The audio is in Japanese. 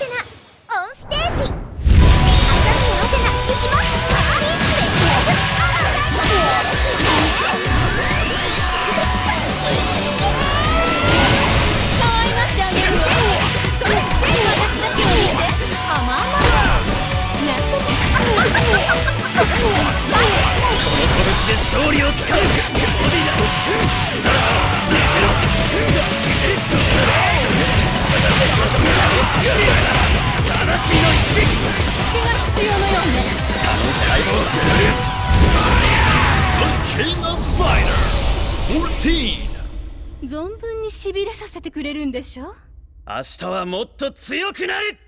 この拳で勝利をつかむ。King of Fighters 14存分にしびれさせてくれるんでしょ？明日はもっと強くなる。